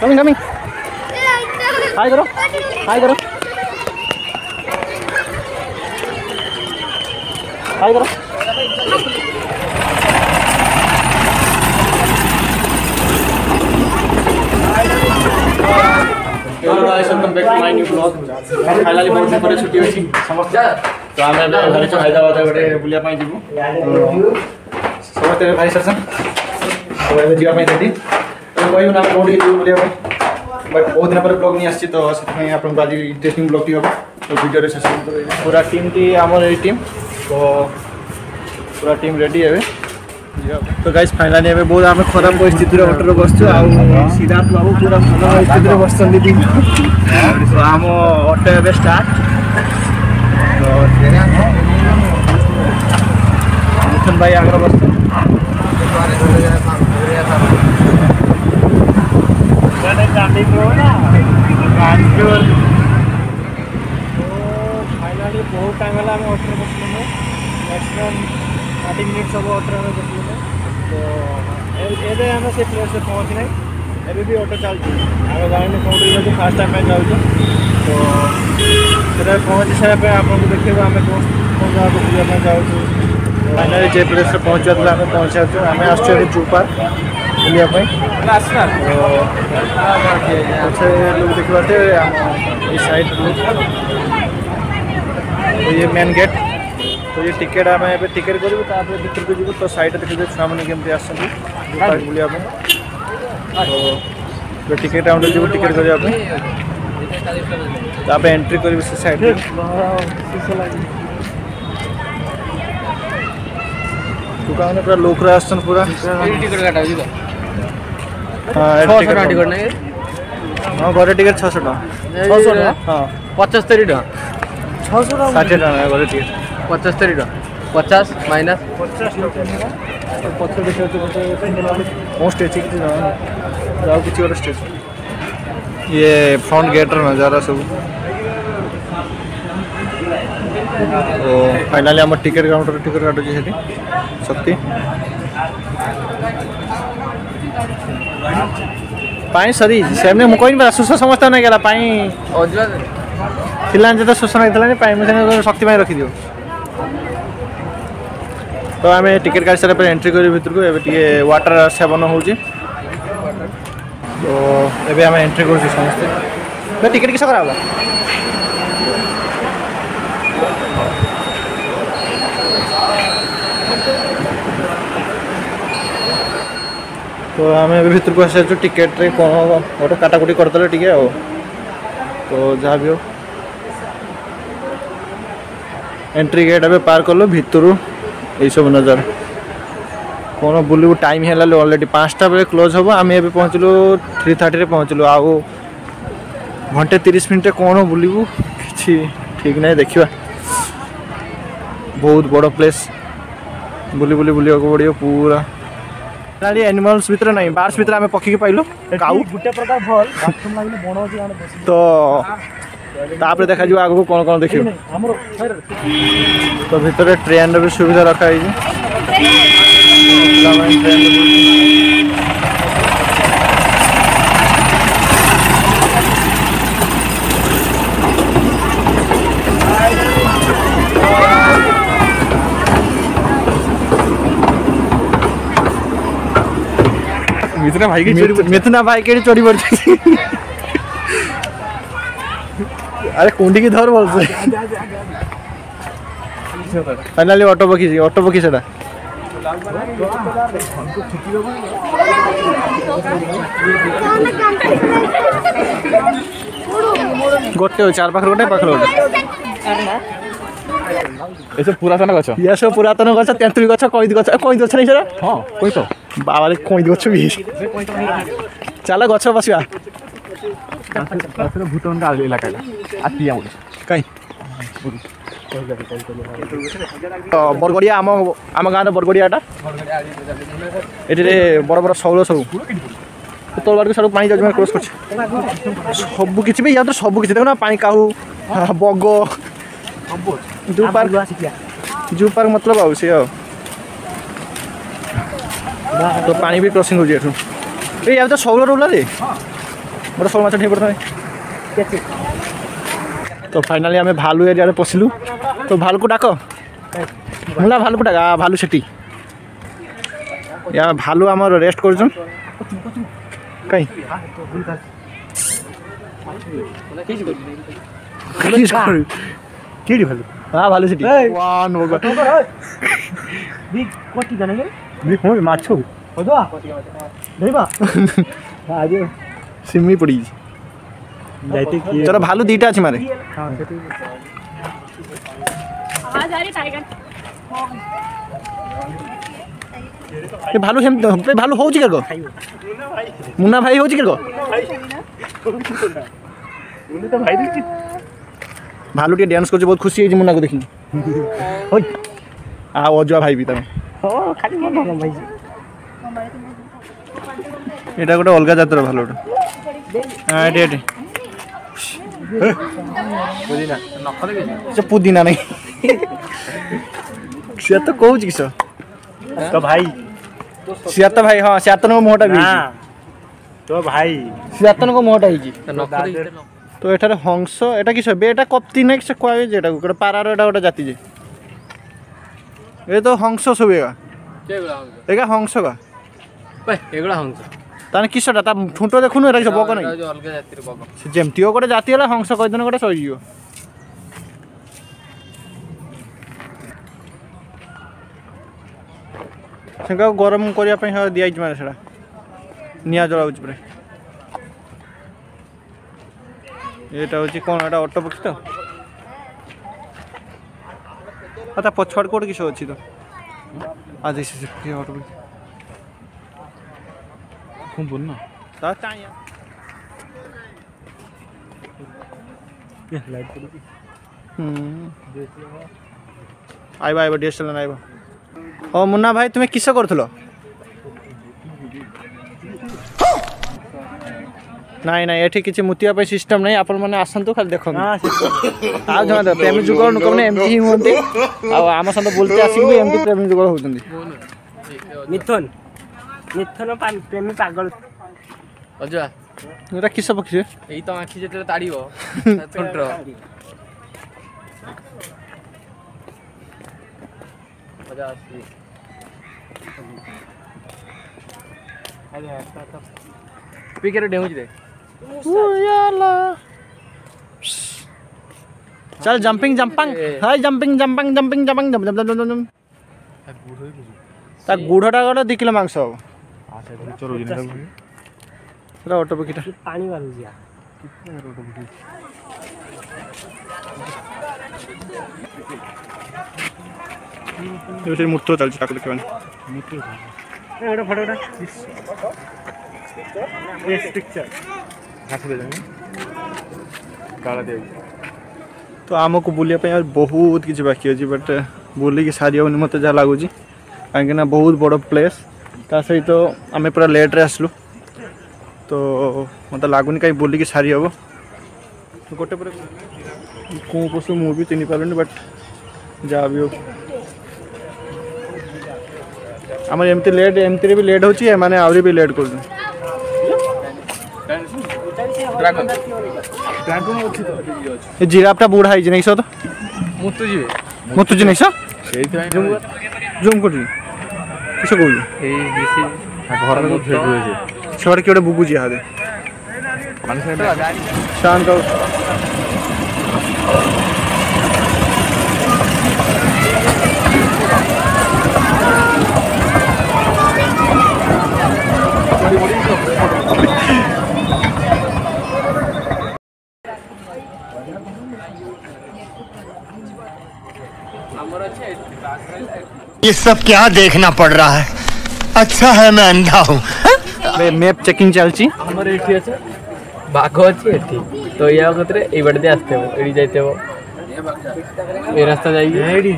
Coming coming हाय करो hi करो hi करो welcome back to my new blog हम फाइनली बहुत बड़े छुट्टी होई छी तो हम घर से हैदराबाद गोटे बुलिया पाई जीवु समझते भाई सर सर सब जीवा पाई रेडी कहू ना रोड के लिए बोलिए बट बहुत दिन पर ब्लग नहीं आसी तो से आप आज इंटरेस्टिंग ब्लग टी तो भिडियो शेष पूरा टीम टी आम ये टीम तो पूरा टीम रेडी है तो गाइज फाइनाली एवं बहुत आम खराब परिस्थितर अटोर बसु आीराज बाबू पूरा भल आम अटो एवं स्टार्ट भाई आगे बस तो स्टार्टिंग में हो ना गांधीवर तो फाइनली बहुत टाइम है हमें ऑटो बसने में मैक्सिमम थर्टी मिनट्स हम ऑटो में बसने में तो ये हमें तो तो से प्लेस से पहुँचने अभी भी ऑटो चलती आम गाँव में पहुँच फास्ट टाइम में जाऊँ तो से पहुँच सारा आप देखिए आम कौन जगह बुलाया जाऊँ फाइनाली जे प्लेस पहुँचा आम पहुँचा आम आसू जू पार्क तो ପାଇଁ ପଛେ ଲୋକ तो ये टिकेट आम टिकेट करूँ को जी हाँ तो सैड देखिए छुआ मैंने कमी आस बुलाया तो टिकेट आम जी टिकेट करने आप एंट्री करी तो से सैड दुकान पूरा लोकरा आसान पूरा ଛଅଶହ ଟଙ୍କା ଟିକେଟ୍ ନାଇଁ ହଁ ଘରେ ଟିକେଟ୍ ଛଅଶହ ଟଙ୍କା ଛଅଶହ ଟଙ୍କା ହଁ ପଞ୍ଚସ୍ତରୀ ଟଙ୍କା ଛଅଶହ ଟଙ୍କା ଷାଠିଏ ଟଙ୍କା ଘରେ ଟିକେଟ୍ ପଞ୍ଚସ୍ତରୀ ଟଙ୍କା ପଚାଶ ମାଇନସ୍ ମୋ ଷ୍ଟେଜ୍ କିଛି ଆଉ କିଛି ଗୋଟେ ଷ୍ଟେଜ୍ ଇଏ ଫ୍ରଣ୍ଟ ଗେଟ୍ର ନଜାରା ସବୁ तो फाइनाली आम टिकेट काउंटर टिकेट काटुच शक्ति ପାଇଁ ସରି ସେମିତି ମୁଁ କହିନି ପରା ଶୋଷ ସମସ୍ତଙ୍କୁ ନେଇଗଲା ପାଇଁ ଥିଲା ଯେତେ ଶୋଷ ନେଇଥିଲାନି ପାଇଁ ମୁଁ ସେମିତି ଶକ୍ତି ପାଇଁ ରଖିଦିଅ ତ ଆମେ ଟିକେଟ୍ କାଟି ସାରିଲା ପରେ ଏଣ୍ଟ୍ରି କରିବୁ ଭିତରକୁ ଏବେ ଟିକେ ୱାଟର ସେବନ ହେଉଛି ତ ଏବେ ଆମେ ଏଣ୍ଟ୍ରି କରୁଛୁ ସମସ୍ତେ ଟିକେଟ୍ କିସ କରାହେବ ତ ଆମେ ଏବେ ଭିତରକୁ ଆସିଯାଇଛୁ ଟିକେଟ୍ରେ କ'ଣ ଗୋଟେ କାଟାକୁଟି କରିଦେଲେ ଟିକେ ଆଉ ତ ଯାହା ବି ହଉ ଏଣ୍ଟ୍ରି ଗେଟ୍ ଏବେ ପାର କଲୁ ଭିତରୁ ଏଇସବୁ ନଜର କ'ଣ ବୁଲିବୁ ଟାଇମ୍ ହେଲା ଅଲରେଡ଼ି ପାଞ୍ଚଟା ବେଳେ କ୍ଲୋଜ୍ ହେବ ଆମେ ଏବେ ପହଞ୍ଚିଲୁ ଥ୍ରୀ ଥାର୍ଟିରେ ପହଞ୍ଚିଲୁ ଆଉ ଘଣ୍ଟେ ତିରିଶ ମିନିଟ୍ରେ କ'ଣ ବୁଲିବୁ କିଛି ଠିକ୍ ନାହିଁ ଦେଖିବା ବହୁତ ବଡ଼ ପ୍ଲେସ୍ ବୁଲି ବୁଲି ବୁଲିବାକୁ ପଡ଼ିବ ପୁରା ଖାଲି ଆନିମାଲ୍ସ ଭିତରେ ନାହିଁ ବାର୍ସ ଭିତରେ ଆମେ ପକ୍ଷୀକି ପାଇଲୁ କାଉ ଗୋଟେ ପ୍ରକାର ଭଲ ତ ତାପରେ ଦେଖାଯିବ ଆଗକୁ କ'ଣ କ'ଣ ଦେଖିବ ତ ଭିତରେ ଟ୍ରେନ୍ର ବି ସୁବିଧା ରଖାହେଇଛି ପିଲାମାନେ মিথুনা ভাইকে মিথুনা ভাইকে চড়ি পড়ছে আরে কোনটিকে ধর বলছে ফাইনালি অটো পাখি অটো পাখি সেটা ଗୋଟେ ଚାରି ପାଖରେ ଗୋଟେ ପାଖରେ ଗୋଟେ ଏସବୁ ପୁରାତନ ଗଛ ଇଏ ସବୁ ପୁରାତନ ଗଛ ତେନ୍ତୁଳି ଗଛ କଇଦି ଗଛ କଇଦି ଗଛ ନାହିଁ ସେଟା ହଁ କହିଛ बाबाले कहीँ गछु भि ଚାଲ ଗଛ ବସିବା ଭୁଟନ ଇଲାକା ଆସି ଆମ କାହିଁ ବରଗଡ଼ିଆ ଆମ ଆମ ଗାଁର ବରଗଡ଼ିଆଟା ଏଠାରେ ବଡ଼ ବଡ଼ ଶୈଳ ସବୁ ଉତ୍ତର ବାଡ଼କୁ ସାଡ଼ୁ ପାଣି ଯାଉଛି କ୍ରସ୍ କରୁଛି ସବୁ କିଛି ବି ୟାଦ୍ୱାରା ସବୁ କିଛି ଦେଖୁନ ପାଣି କାହୁ ବଗ ଜୁ ପାର୍କ ଜୁ ପାର୍କ ମତଲବ ଆଉ ସିଏ ଆଉ तो पानी भी क्रॉसिंग हो जाए ए अब तो सौल रोला रे मोटे सौल माछ ढेपर তো ফাইনালি আমি ভালু এরিয়ারে পশিলু তো ভালুকু ডাক মুলা ভালুকু ডাক ভালু সেটি ইয়া ভালু আমার রেস্ট করছন কাই কেডি ভালু হ্যাঁ ভালু সেটি ওয়ান ভগবান বিগ কটি জানা গেল দেখুন মাছ কদা দেবা আজে সিমি পড়ি যাইতে কি তোরা ভালো দুইটা আছে মারে হ্যাঁ আওয়াজ আরে টাইগার ये भालू हम पे भालू हो जी करको मुन्ना भाई हो जी करको मुन्ना तो भाई देखी भालू के डांस करछ बहुत खुशी है जी मुन्ना को देखी ओय आ ओजवा भाई भी এটা গোটা অলগা যাত্রা ভালো হ্যাঁ, পুদিনা নখলে সে নাই সিয়া তো কৌছি কিস হ্যাঁ? তো ভাই সিয়া হ্যাঁ, ভাই হ্যাঁ সিয়াতন মুহটা তো ভাই সিয়াতন মুহটা হইছি তো এটার হংস এটা কিস এটা কপ্তি না কিছু কয়ে যে এটা গোটে পারার এটা গোটে জাতি যে ये तो हंस सबेगा এগা হংস গা এগুলা হংস তাহলে কিসটা তা ঠুঁটো দেখুন এটা কিছু বক নাকি যেমতিও গোটে জাতি হলে হংস কয়দিন গোটে সরিযিব সেটা গরম করা দিয়াইছি মানে সেটা নিয়া জলাউছি পুরে এটা হচ্ছে কোন এটা অটো পক্ষী তো आता पछवाडकोट किशो अच्छी तो आज इसी से ऑटो कौन बोलना लाइट हम्म आइबा आइबा डिएसएलआर आइबा ও মুন্না ভাই তুমি কিসে করছিল ନାଇଁ ନାଇଁ ଏଠି କିଛି ମୁତିବା ପାଇଁ ସିଷ୍ଟମ୍ ନାହିଁ ଆପଣମାନେ ଆସନ୍ତୁ ଖାଲି ଦେଖନ୍ତୁ ଆଉ ଜମା ପ୍ରେମୀ ଯୁଗଳ ଲୋକମାନେ ଏମିତି ହିଁ ହୁଅନ୍ତି ଆଉ ଆମ ସହିତ ବୁଲତେ ଆସିକି ଏମିତି ପ୍ରେମୀ ଯୁଗଳ ହେଉଛନ୍ତି ମିଥୁନ ମିଥୁନ ପ୍ରେମୀ ପାଗଳ ଅଜୁଆ ଏଇଟା କିସ ପକ୍ଷୀ ଏଇ ତ ଆଖି ଯେତେବେଳେ ତାଡ଼ିବ ମଜା ଆସୁଛି ପିକେରେ ଡେଉଁଛି ଦେଖ चल jumping jumping hi jumping jumping jumping jumping jump jump jump jump ତା ଗୁଢ଼ଟା ଗଲେ ଦୁଇ କିଲୋ ମାଂସ ହବ ସେଟା ଅଟୋ ପକ୍ଷୀଟା ପାଣି ବାହାରୁଛି ଏବେ ସେଠି ମୂର୍ତ୍ତି ଚାଲିଛି ତାକୁ ଦେଖିବାନି ମୂର୍ତ୍ତି ଫଟୋଟା ତ ଆମକୁ ବୁଲିବା ପାଇଁ ଆହୁରି ବହୁତ କିଛି ବାକି ଅଛି ବଟ୍ ବୁଲିକି ସାରି ହେଉନି ମୋତେ ଯାହା ଲାଗୁଛି କାହିଁକିନା ବହୁତ ବଡ଼ ପ୍ଲେସ୍ ତା ସହିତ ଆମେ ପୁରା ଲେଟ୍ରେ ଆସିଲୁ ତ ମୋତେ ଲାଗୁନି କାହିଁ ବୁଲିକି ସାରି ହେବ ଗୋଟେ ପରେ କେଉଁ ପଶୁ ମୁଁ ବି ଚିହ୍ନି ପାରୁନି ବଟ୍ ଯାହା ବି ହେଉ ଆମର ଏମିତି ଲେଟ୍ ଏମିତିରେ ବି ଲେଟ୍ ହେଉଛି ଏମାନେ ଆହୁରି ବି ଲେଟ୍ କରୁଛନ୍ତି ଜିରାଫଟା ବୁଢ଼ା ହେଇଛି ନାଇଁ ସତ ମୁତୁଛି ମୁତୁଛି ନାଇଁ ସତ ସେଇଥିପାଇଁ ଜୁମ୍ କରୁଛି କିସ କହୁଛୁ ଘର ଛୁଆଟେ କିଏ ଗୋଟେ ବୁଗୁଛି ହାତେ ମାନେ ये सब क्या देखना पड़ रहा है अच्छा है मैं अंधा हूँ મેપ ચેકિંગ ચાલચી અમારે એઠી છે બાઘો છે એઠી તો યા વખતે એ વડદે આસ્તે એડી જાય તેવો એ રસ્તા જાય એડી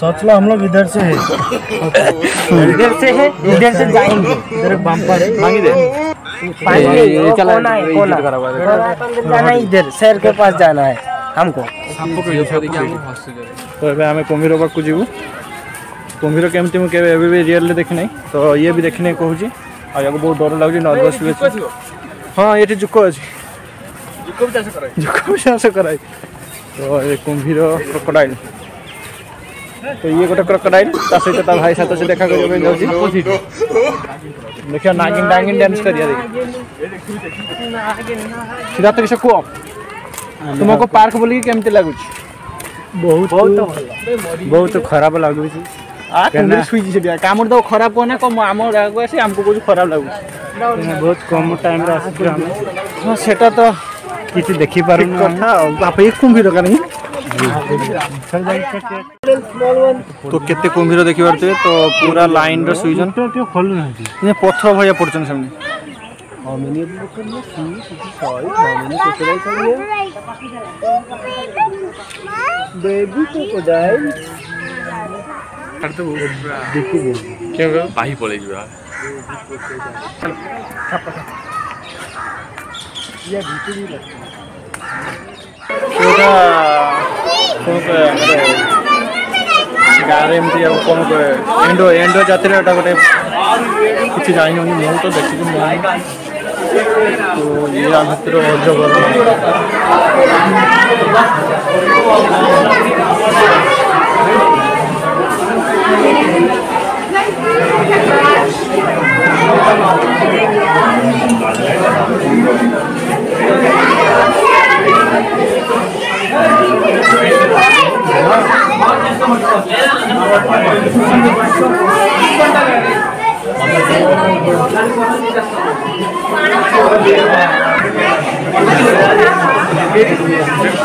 सोचला हम लोग इधर से है इधर से है इधर से जाएंगे इधर बम्पर मांगी दे पानी ये चला कोना है कोना जाना इधर शहर के पास जाना है हमको आमे कुमीर पाक जी कुमीर केमती मुझे रियल देखी ना तो ये भी देखने को कहूँ आ या बहुत डर लगे नर्भस भी अच्छे हाँ ये जुक अच्छे जुक चाष कराए तो ये कुंभीर क्रकडाइल तो ये गोटे क्रकडाइल सहित भाई सात से देखा देखिए नागिन डांगिन डांस कर तुमको पार्क बोल केमती लगुच बहुत बहुत खराब लगुच কামড় দেব খারাপ কুহ না আম আগে আসি আমি কৌ খারাপ লাগু বহুত কম টাইমে আসছি আমি হ্যাঁ সেটা তো কিছু দেখিপার কথা বাপা কুম্ভীর কারণ তো কেতে কুম্ভীর দেখিপারে তো পুরা লাইন র সুইজন পথর ভাইয়া পড়ছেন সামনে How many of you can you see? feet? is five. How many crocodiles are here? Baby crocodile. अरे तो देखिए क्या हुआ भाई बोले जो यार ये भीतर ही लगता है ଗାଁରେ ଏମିତି ଆଉ କ'ଣ ଏଣ୍ଡୋ ଏଣ୍ଡୋ ଜାତିରେ ଏଇଟା ଗୋଟେ କିଛି ଜାଣିହେଉନି ମୁଁ ତ ನಿರಂತರ ಜಗರು Thank you.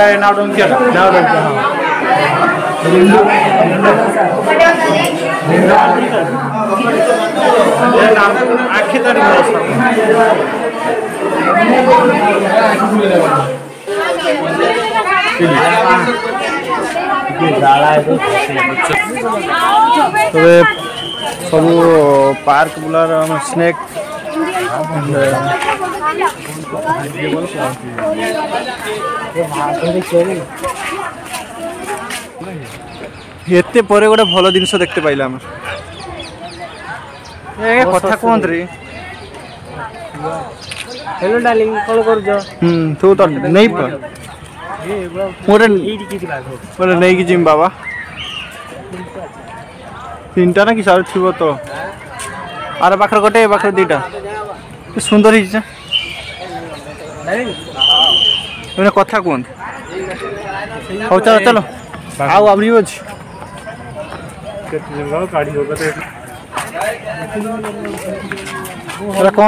डाटा है नाव डाउन किया था नाव डाउन किया हाँ आखिर तारीख তবে সবু পার্ক বুলার স্নেক ଏତେ ପରେ ଗୋଟେ ଭଲ ଜିନିଷ ଦେଖତେ ପାଇଲା ଆମର ଏ କଥା କୁହନ୍ତୁ ରେ ହ୍ୟାଲୋ ଡାର୍ଲିଂ କଣ କରୁଛ ହୁଁ ତୁ ତ ନେଇ ଗୋଟେ ଗୋଟେ ନେଇକି ଯିମି ବାବା ତିନିଟା ନା କି ସାର୍ ଥିବ ତ ଆର ପାଖରେ ଗୋଟେ ଏ ପାଖରେ ଦୁଇଟା সুন্দর হয়েছে এমনি কথা কুহত হো চলো চলো আও আবরিও আছে কোন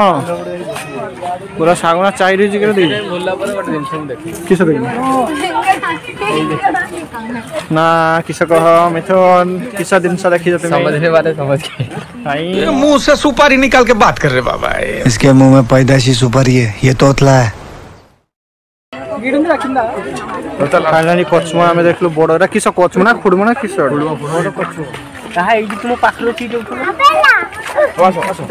পুরা শাগুনা চাই রয়েছে কেন দিদি কিস দেখি না কিস কহ মিথুন কিস জিনিস দেখি তুমি मुंह से सुपारी निकाल के बात कर रहे बाबा इसके मुंह में पैदाशी सुपारी है ये तोतला है फाइनली कचमा आमे देखलु बडरा किस कचमा ना खुडमा ना किस खुडमा बडरा तो कचमा कहा एक तुम पाखरो की जो आसो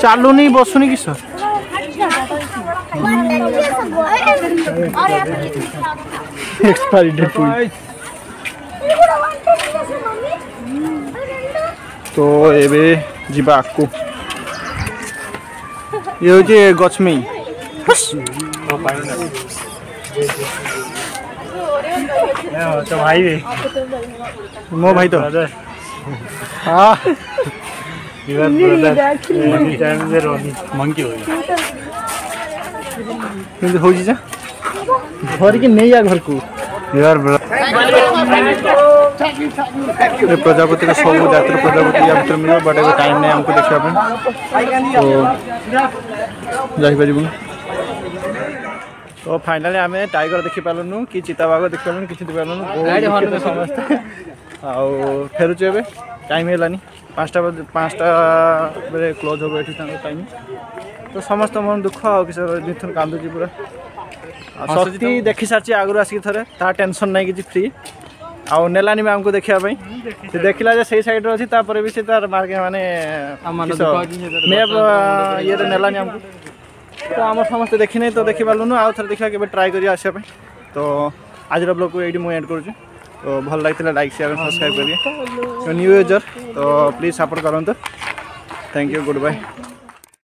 चालू नहीं बसुनी किस अच्छा। एक्सपायरी डेट तो ये ଯିବା ଆଗକୁ ଇଏ ହେଉଛି तो भाई भी मो भाई तो हाँ मंकी हो जा घर की नहीं आ घर को यार ब्रदर ये प्रजापति का सब जातर प्रजापति या भितर मिले बट ए टाइम नहीं आमको देखापी तो जापर तो फाइनाली आम टाइगर देखिपालुनु कि चिताबाघ देखिपालुनु किसी देखिपालुनु समस्ते आउ फेरुचे ए टाइम है पाँचटा पाँचटा बेले क्लोज हम ये टाइम तो समस्त मन दुख आर कांदुची पूरा शक्ति देखी सारी आगु आसिक थे तार टेनसन नहीं किसी फ्री ଆଉ ନେଲାନି ମ୍ୟାମ୍କୁ ଦେଖିବା ପାଇଁ ସେ ଦେଖିଲା ଯେ ସେଇ ସାଇଡ଼୍ରେ ଅଛି ତାପରେ ବି ସେ ତାର ମାର୍କେ ମାନେ ମ୍ୟାପ୍ ଇଏରେ ନେଲାନି ଆମକୁ ତ ଆମର ସମସ୍ତେ ଦେଖିନାହିଁ ତ ଦେଖିପାରିଲୁନୁ ଆଉ ଥରେ ଦେଖିବା କେବେ ଟ୍ରାଏ କରିବା ଆସିବା ପାଇଁ ତ ଆଜିର ବ୍ଲଗ୍କୁ ଏଇଠି ମୁଁ ଏଣ୍ଡ କରୁଛି ତ ଭଲ ଲାଗିଥିଲା ଲାଇକ୍ ସେୟାର ସବସ୍କ୍ରାଇବ୍ କରିବେ ନ୍ୟୁ ୟୁଜର୍ ତ ପ୍ଲିଜ୍ ସପୋର୍ଟ କରନ୍ତୁ ଥ୍ୟାଙ୍କ ୟୁ ଗୁଡ଼ ବାଏ